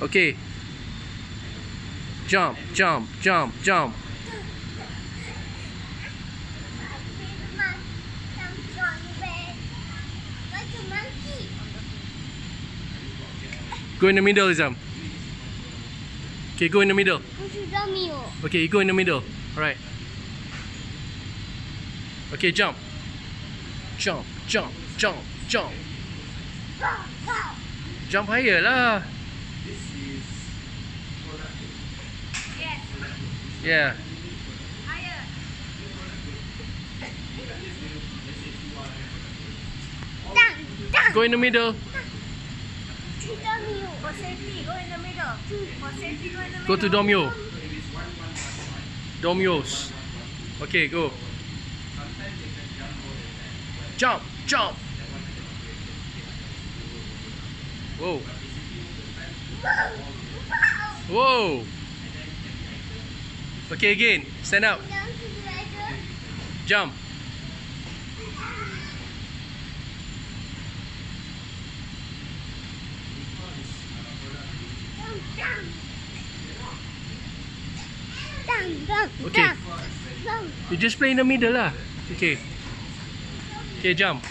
Okay. Jump, jump, jump, jump. Go in the middle, Izam. Okay, go in the middle. Okay, you go in the middle. Alright. Okay, jump. Jump, jump, jump, jump. Jump higher lah. Yes. Yeah. Higher. Go in the middle. For safety, go in the middle. For safety, go in the middle. Go to Domio. Domios. Okay, go. Jump, jump. Whoa. Whoa. Okay, again. Stand up. Jump. Okay. You just play in the middle lah. Okay. Okay, jump.